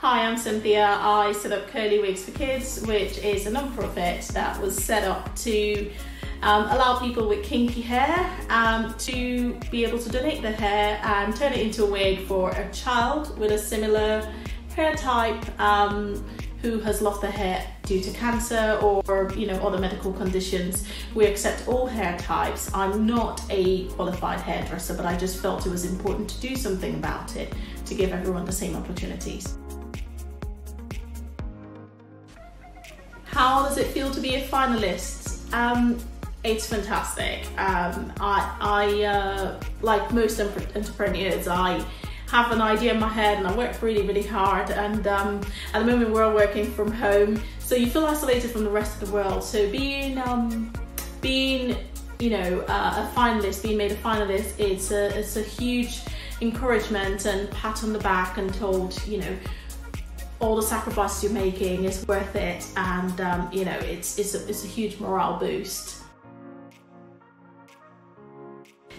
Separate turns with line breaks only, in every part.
Hi, I'm Cynthia. I set up Curly Wigs for Kids, which is a non-profit that was set up to um, allow people with kinky hair um, to be able to donate their hair and turn it into a wig for a child with a similar hair type um, who has lost their hair due to cancer or you know other medical conditions. We accept all hair types. I'm not a qualified hairdresser, but I just felt it was important to do something about it to give everyone the same opportunities. How does it feel to be a finalist? Um, it's fantastic. Um, I, I uh, like most entrepreneurs, I have an idea in my head and I work really, really hard. And um, at the moment, we're all working from home, so you feel isolated from the rest of the world. So being, um, being, you know, uh, a finalist, being made a finalist, it's a, it's a huge encouragement and pat on the back and told, you know, all the sacrifices you're making is worth it and um, you know it's, it's, a, it's a huge morale boost.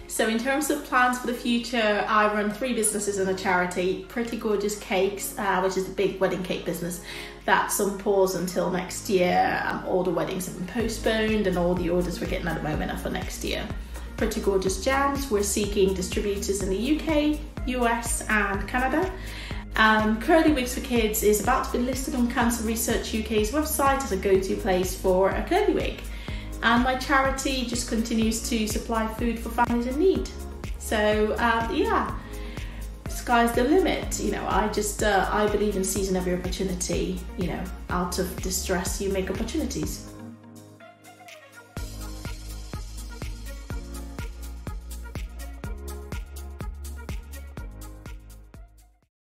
So in terms of plans for the future, I run three businesses and a charity, Pretty Gorgeous Cakes, uh, which is the big wedding cake business. That's on pause until next year. Um, all the weddings have been postponed and all the orders we're getting at the moment are for next year. Pretty Gorgeous Jams, we're seeking distributors in the UK, US and Canada. Um, Curly Wigs for Kids is about to be listed on Cancer Research UK's website as a go-to place for a curly wig. And my charity just continues to supply food for families in need. So uh, yeah, sky's the limit. You know, I just, uh, I believe in seizing every opportunity, you know, out of distress you make opportunities.